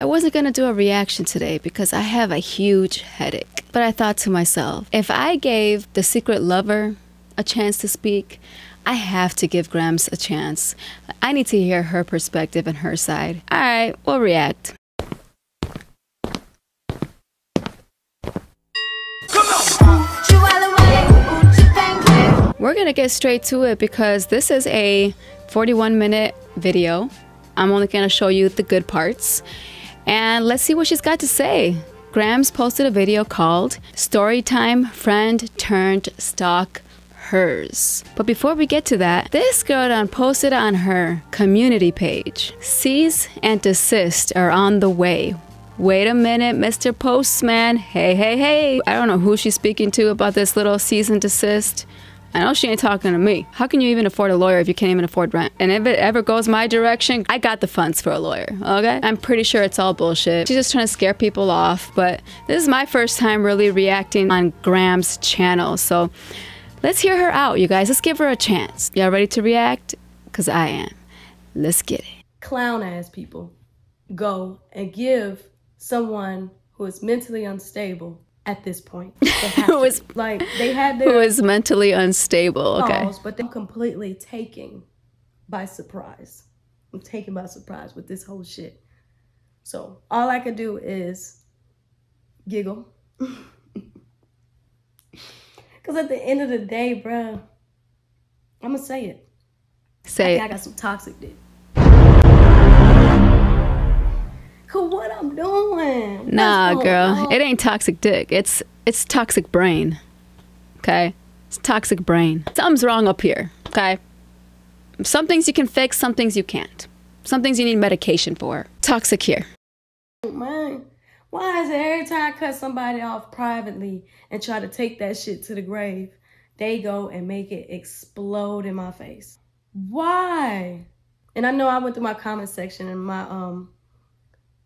I wasn't going to do a reaction today because I have a huge headache. But I thought to myself, if I gave the secret lover a chance to speak, I have to give Gramz a chance. I need to hear her perspective and her side. All right, we'll react. We're gonna get straight to it because this is a 41 minute video. I'm only gonna show you the good parts. And let's see what she's got to say. Gramz posted a video called Storytime Friend Turned Stock Hers. But before we get to that, this girl done posted on her community page. Cease and desist are on the way. Wait a minute, Mr. Postman. Hey, hey, hey. I don't know who she's speaking to about this little cease and desist. I know she ain't talking to me. How can you even afford a lawyer if you can't even afford rent? And if it ever goes my direction, I got the funds for a lawyer, okay? I'm pretty sure it's all bullshit. She's just trying to scare people off, but this is my first time really reacting on Gramz' channel, so let's hear her out, you guys. Let's give her a chance. Y'all ready to react? Because I am. Let's get it. Clown ass people go and give someone who is mentally unstable at this point. who is like they had their was mentally unstable. Okay, but they're completely taken by surprise. I'm taken by surprise with this whole shit. So all I can do is giggle. Cause at the end of the day, bruh, I'm gonna say it. Say I, it. I got some toxic dick. Cause what I'm doing? Nah, girl, on? it ain't toxic dick. It's it's toxic brain. Okay, it's toxic brain. Something's wrong up here. Okay, some things you can fix, some things you can't. Some things you need medication for. Toxic here. Man, why is it every time I cut somebody off privately and try to take that shit to the grave, they go and make it explode in my face? Why? And I know I went through my comment section and my um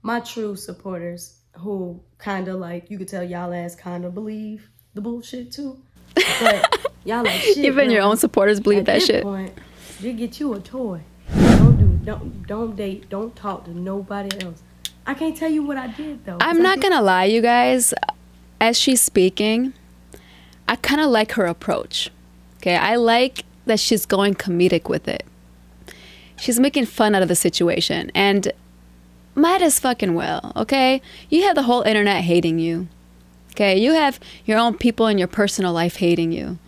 my true supporters who kind of like you could tell y'all ass kind of believe the bullshit too. But y'all like shit. Even your own supporters believe At that shit. Point, you get you a toy. Don't do don't don't date. Don't talk to nobody else. I can't tell you what I did though. I'm not gonna lie, you guys. As she's speaking, I kind of like her approach. Okay, I like that she's going comedic with it. She's making fun out of the situation, and might as fucking well. Okay, you have the whole internet hating you. Okay, you have your own people in your personal life hating you.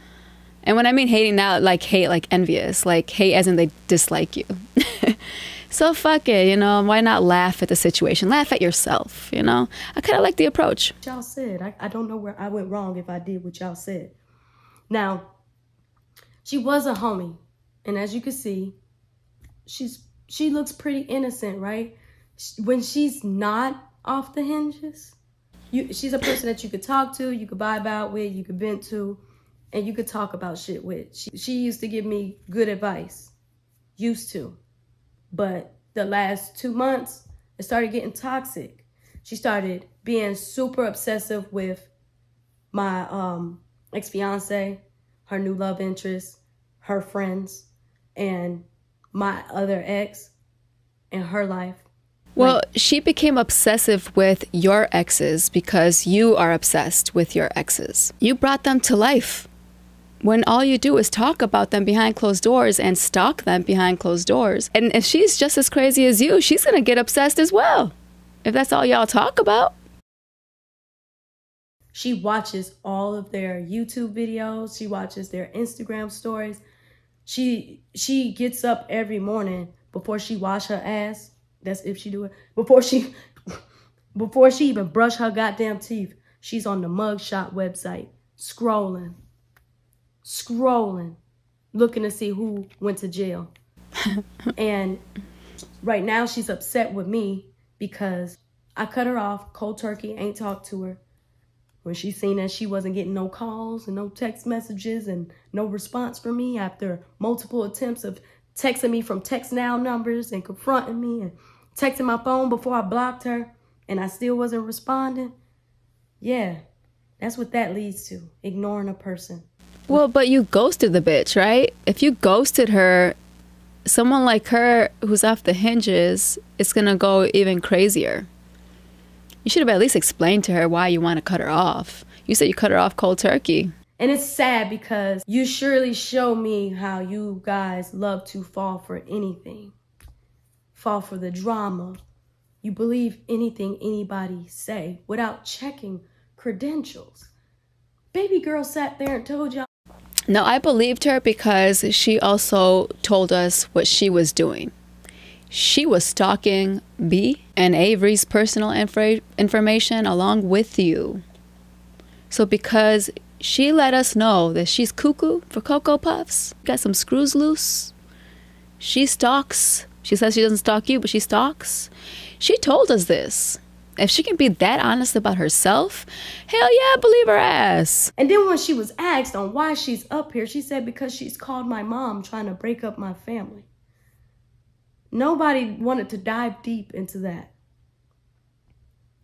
And when I mean hating, now, like hate, like envious, like hate as in they dislike you. so fuck it, you know. Why not laugh at the situation? Laugh at yourself, you know. I kind of like the approach. y'all said. I, I don't know where I went wrong if I did what y'all said. Now, she was a homie, and as you can see, she's she looks pretty innocent, right? When she's not off the hinges, you she's a person that you could talk to, you could vibe out with, you could vent to, and you could talk about shit with. She, she used to give me good advice, used to, but the last two months it started getting toxic. She started being super obsessive with my um, ex fiance, her new love interest, her friends, and my other ex in her life. Well, she became obsessive with your exes because you are obsessed with your exes. You brought them to life. When all you do is talk about them behind closed doors and stalk them behind closed doors. And if she's just as crazy as you, she's going to get obsessed as well. If that's all y'all talk about. She watches all of their YouTube videos. She watches their Instagram stories. She she gets up every morning before she wash her ass. That's if she do it. Before she before she even brush her goddamn teeth, she's on the mugshot website scrolling, scrolling, looking to see who went to jail. and right now she's upset with me because I cut her off cold turkey, ain't talked to her when she seen that she wasn't getting no calls and no text messages and no response from me after multiple attempts of texting me from text now numbers and confronting me and texting my phone before I blocked her and I still wasn't responding. Yeah, that's what that leads to ignoring a person. Well, but you ghosted the bitch, right? If you ghosted her, someone like her who's off the hinges is going to go even crazier. You should have at least explained to her why you want to cut her off. You said you cut her off cold turkey. And it's sad because you surely show me how you guys love to fall for anything. Fall for the drama. You believe anything anybody say without checking credentials. Baby girl sat there and told y'all. No, I believed her because she also told us what she was doing. She was stalking B and Avery's personal inf- information along with you. So, because she let us know that she's cuckoo for Cocoa Puffs, got some screws loose, she stalks. She says she doesn't stalk you, but she stalks. She told us this. If she can be that honest about herself, hell yeah, believe her ass. And then when she was asked on why she's up here, she said because she's called my mom trying to break up my family. Nobody wanted to dive deep into that.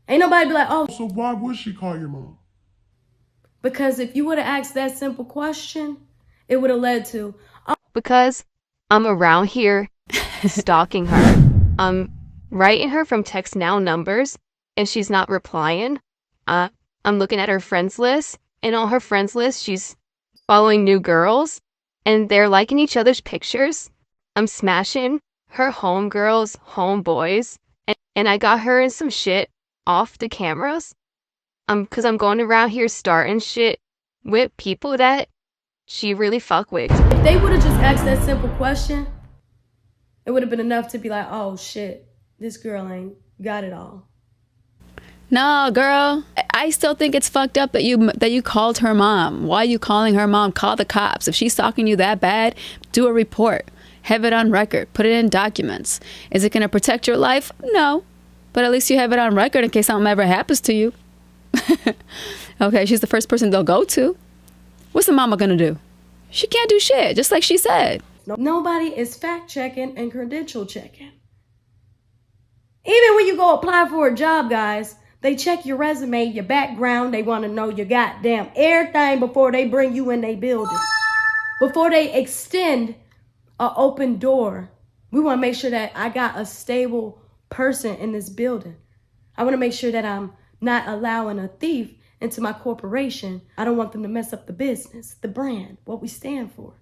Ain't nobody be like, oh. So why would she call your mom? Because if you would have asked that simple question, it would have led to. Oh. Because I'm around here stalking her. I'm writing her from text now numbers and she's not replying. Uh, I'm looking at her friends list and on her friends list, she's following new girls and they're liking each other's pictures. I'm smashing her homegirls, homeboys, and, and I got her in some shit off the cameras. Um, cause I'm going around here starting shit with people that she really fuck with. If they would have just asked that simple question, it would have been enough to be like, oh shit, this girl ain't got it all. No, girl. I still think it's fucked up that you that you called her mom. Why are you calling her mom? Call the cops. If she's stalking you that bad, do a report. Have it on record. Put it in documents. Is it going to protect your life? No. But at least you have it on record in case something ever happens to you. okay, she's the first person they'll go to. What's the mama going to do? She can't do shit, just like she said. Nobody is fact checking and credential checking. Even when you go apply for a job, guys, they check your resume, your background. They want to know your goddamn everything before they bring you in their building. Before they extend an open door, we want to make sure that I got a stable person in this building. I want to make sure that I'm not allowing a thief into my corporation. I don't want them to mess up the business, the brand, what we stand for.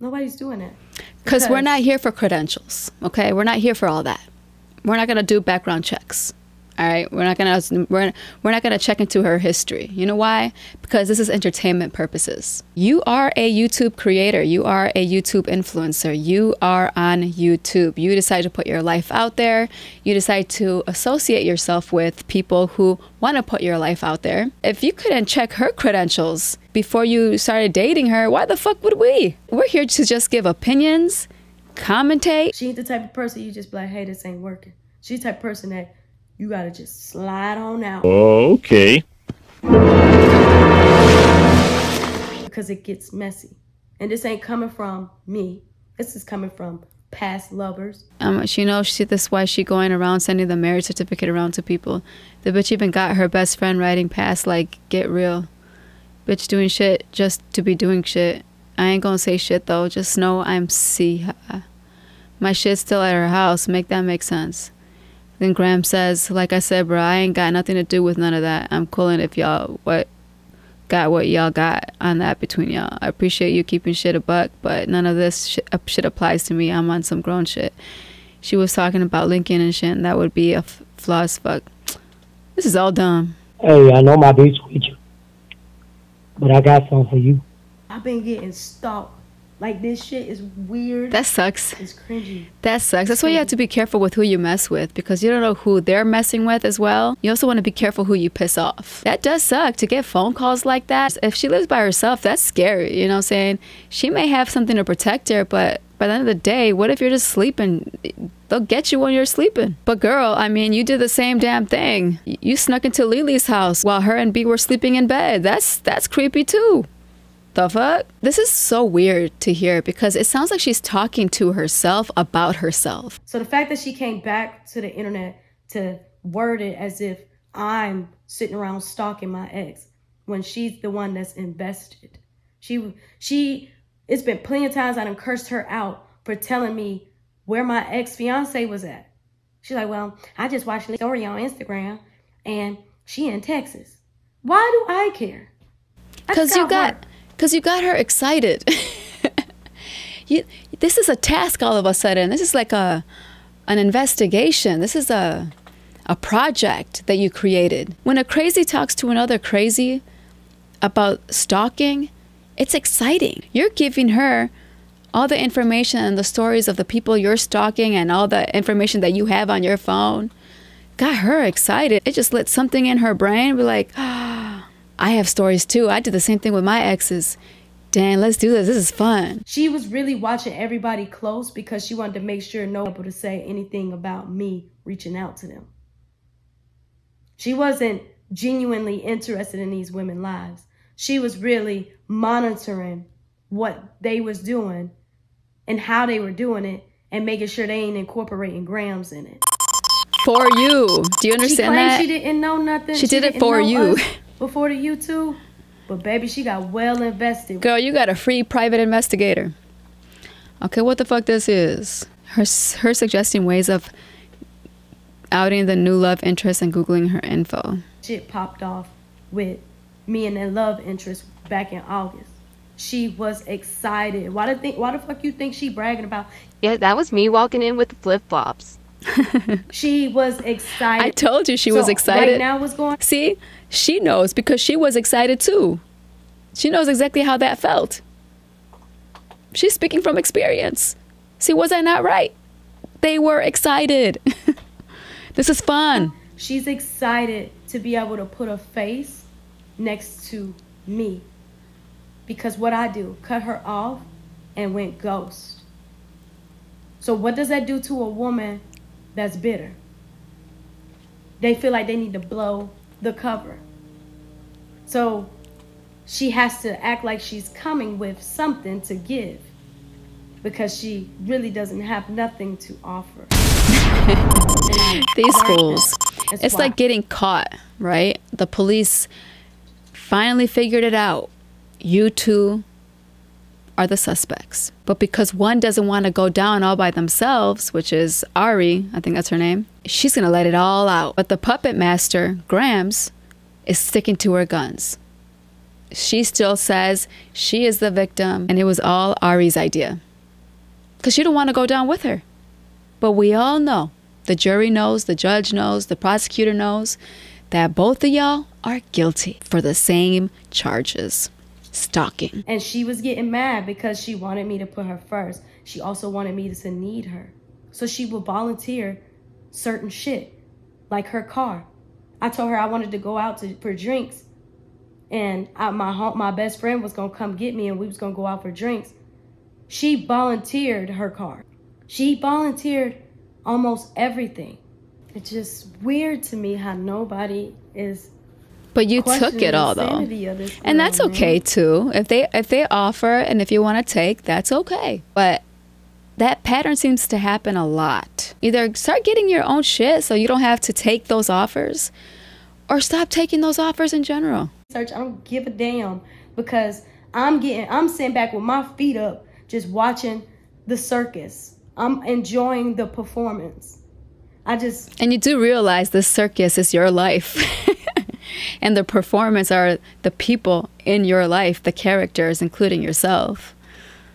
Nobody's doing it. Because we're not here for credentials, okay? We're not here for all that. We're not going to do background checks. All right, we're not gonna we're, we're not gonna check into her history. You know why? Because this is entertainment purposes. You are a YouTube creator. You are a YouTube influencer. You are on YouTube. You decide to put your life out there. You decide to associate yourself with people who want to put your life out there. If you couldn't check her credentials before you started dating her, why the fuck would we? We're here to just give opinions, commentate. She ain't the type of person you just be like, hey, this ain't working. She's the type person that you gotta just slide on out. Okay. Because it gets messy. And this ain't coming from me. This is coming from past lovers. Um, she knows she that's why she going around sending the marriage certificate around to people. The bitch even got her best friend writing past like get real. Bitch doing shit just to be doing shit. I ain't gonna say shit though. Just know I'm see. My shit's still at her house. Make that make sense. Then Gramz says, like I said, bro, I ain't got nothing to do with none of that. I'm cooling if y'all what got what y'all got on that between y'all. I appreciate you keeping shit a buck, but none of this shit, uh, shit applies to me. I'm on some grown shit. She was talking about Lincoln and shit, and that would be a f- flaw as fuck. This is all dumb. Hey, I know my beats with you, but I got something for you. I've been getting stalked like this shit is weird. That sucks. It's cringy. That sucks. That's why you have to be careful with who you mess with because you don't know who they're messing with as well. You also want to be careful who you piss off. That does suck to get phone calls like that. If she lives by herself, that's scary. You know what I'm saying? She may have something to protect her, but by the end of the day, what if you're just sleeping? They'll get you when you're sleeping. But girl, I mean, you did the same damn thing. You snuck into Lily's house while her and B were sleeping in bed. That's that's creepy too the fuck? This is so weird to hear because it sounds like she's talking to herself about herself. So the fact that she came back to the internet to word it as if I'm sitting around stalking my ex when she's the one that's invested. She she it's been plenty of times I done cursed her out for telling me where my ex fiance was at. She's like, well, I just watched the story on Instagram. and she in Texas. Why do I care? Because you got, because you got her excited. you, this is a task all of a sudden. This is like a, an investigation. This is a, a project that you created. When a crazy talks to another crazy about stalking, it's exciting. You're giving her all the information and the stories of the people you're stalking and all the information that you have on your phone. Got her excited. It just lit something in her brain. Be like, ah, I have stories too. I did the same thing with my exes. Dan, let's do this. This is fun. She was really watching everybody close because she wanted to make sure no one to say anything about me reaching out to them. She wasn't genuinely interested in these women's lives. She was really monitoring what they was doing and how they were doing it and making sure they ain't incorporating Gramz in it. For you. Do you understand claimed that? she didn't know nothing. She did it for you. us Before the YouTube. But baby, she got well invested. Girl, you got a free private investigator. Okay, what the fuck this is? Her her suggesting ways of outing the new love interest and googling her info. shit popped off with me and that love interest back in August. She was excited. Why the think? Why the fuck you think she bragging about? Yeah, that was me walking in with the flip flops. She was excited. I told you she was So, excited. Right now, what's going? See, she knows because she was excited too. She knows exactly how that felt. She's speaking from experience. See, was I not right? They were excited. this is fun. She's excited to be able to put a face next to me, because what I do, cut her off, and went ghost. So what does that do to a woman that's bitter? They feel like they need to blow the cover. So she has to act like she's coming with something to give because she really doesn't have nothing to offer. These learned fools. It's like getting caught, right? The police finally figured it out. You two are the suspects. But because one doesn't want to go down all by themselves, which is Ari, I think that's her name, she's going to let it all out. But the puppet master, Gramz, is sticking to her guns. She still says she is the victim and it was all Ari's idea. Because she don't want to go down with her. But we all know, the jury knows, the judge knows, the prosecutor knows, that both of y'all are guilty for the same charges stalking. And she was getting mad because she wanted me to put her first. She also wanted me to need her. So she would volunteer certain shit, like her car. I told her I wanted to go out to, for drinks, and I, my my best friend was gonna come get me, and we was gonna go out for drinks. She volunteered her car. She volunteered almost everything. It's just weird to me how nobody is But you took it all though. sanity of this And that's okay too. If they if they offer and if you want to take, that's okay. But that pattern seems to happen a lot. Either start getting your own shit so you don't have to take those offers or stop taking those offers in general. Search. I don't give a damn because I'm getting I'm sitting back with my feet up just watching the circus. I'm enjoying the performance. I just And you do realize this circus is your life. and the performance are the people in your life, the characters, including yourself.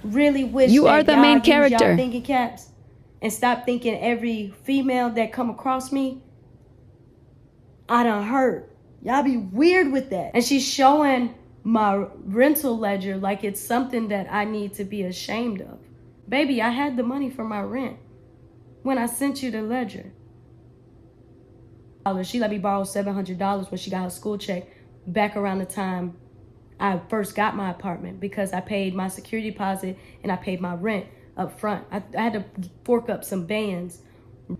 really wish You are the main character. thinking caps and stop thinking every female that come across me I done hurt. Y'all be weird with that. And she's showing my rental ledger like it's something that I need to be ashamed of. Baby, I had the money for my rent when I sent you the ledger. She let me borrow $700 when she got her school check back around the time I first got my apartment because I paid my security deposit and I paid my rent up front. I, I had to fork up some bands.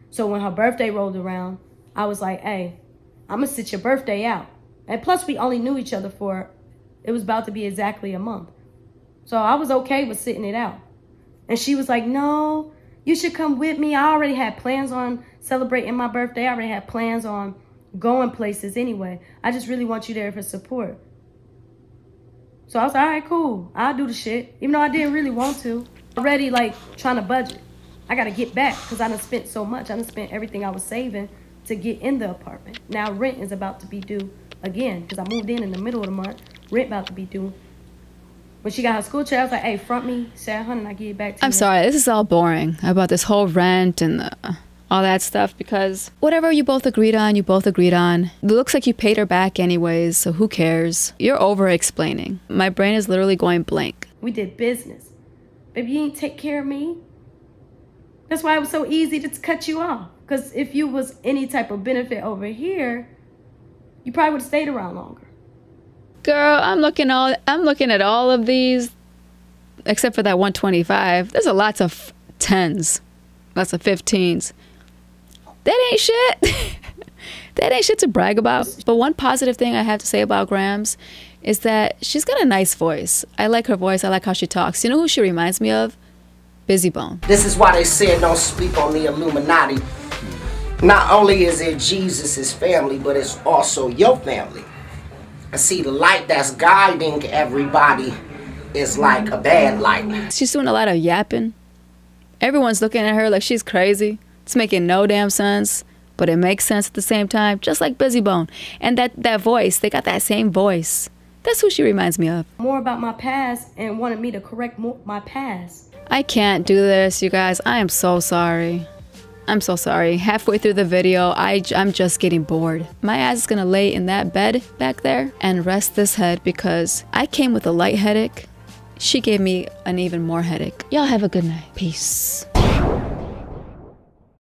So when her birthday rolled around, I was like, hey, I'm gonna sit your birthday out. And plus, we only knew each other for, it was about to be exactly a month. So I was okay with sitting it out. And she was like, no, you should come with me. I already had plans on celebrating my birthday. I already had plans on going places anyway. I just really want you there for support. So I was like, all right, cool. I'll do the shit. Even though I didn't really want to. Already like trying to budget. I gotta get back because I done spent so much. I done spent everything I was saving to get in the apartment. Now rent is about to be due again because I moved in in the middle of the month. Rent about to be due. When she got her school check, I was like, "Hey, front me seven hundred, I give it back to you. I'm you." sorry, this is all boring about this whole rent and the, all that stuff because whatever you both agreed on, you both agreed on. It looks like you paid her back anyways, so who cares? You're over explaining. My brain is literally going blank. We did business. Baby, you ain't take care of me. That's why it was so easy to cut you off. Because if you was any type of benefit over here, you probably would have stayed around longer. Girl, I'm looking all I'm looking at all of these except for that 125. There's a lots of 10s, lots of 15s. That ain't shit. that ain't shit to brag about. But one positive thing I have to say about Gramz is that she's got a nice voice. I like her voice. I like how she talks. You know who she reminds me of? Bizzy Bone. This is why they said don't speak on the Illuminati. Not only is it Jesus' family, but it's also your family. I see the light that's guiding everybody is like a bad light. She's doing a lot of yapping. Everyone's looking at her like she's crazy. It's making no damn sense, but it makes sense at the same time, just like Bizzy Bone. And that, that voice, they got that same voice. That's who she reminds me of. More about my past and wanted me to correct more, my past. I can't do this, you guys. I am so sorry. I'm so sorry. Halfway through the video, I, I'm just getting bored. My ass is gonna lay in that bed back there and rest this head because I came with a light headache. She gave me an even more headache. Y'all have a good night. Peace.